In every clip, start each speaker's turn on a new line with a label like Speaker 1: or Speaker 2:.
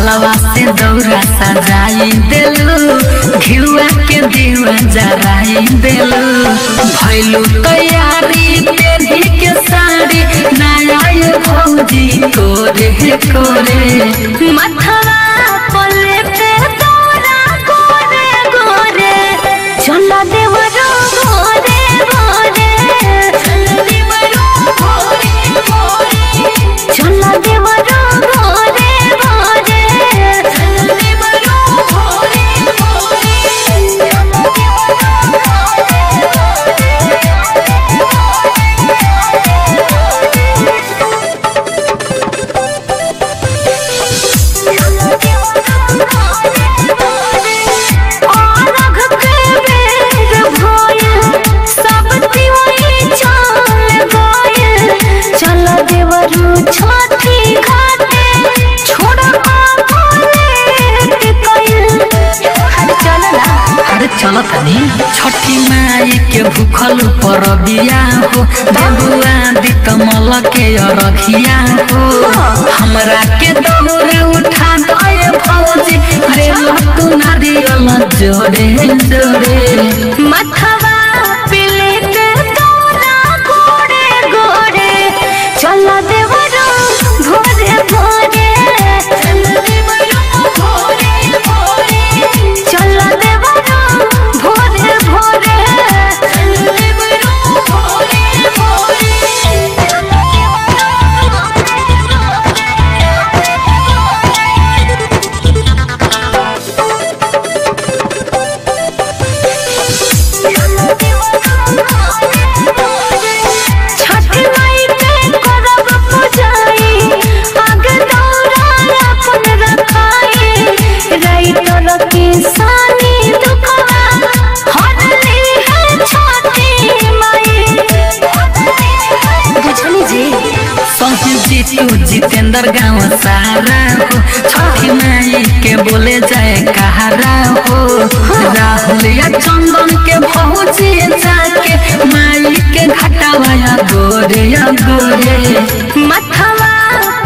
Speaker 1: फलवा से दौरा सजाई दिलू घिवा के दीवा जराई दिलू भैलू तैयारी तेरी के साड़ी नया भौजी कोरे कोरे
Speaker 2: मथवा
Speaker 1: अरे चल छठी माई के भूखल पर बिया हो। बबुआ दी कमल के रखिया हो। हमरा के दौरे उठा दे भौजी। अरे लट्टू नारियल जोड़े जोड़े सुंदर गाँव सारा हो। छठी माई के बोले जाए कहारा हो। राहुल या चंदन के भौजी जाके माई के घटावा या गोरे या गोरे। मथवा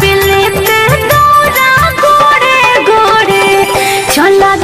Speaker 1: पिले गोरे गोरे। चला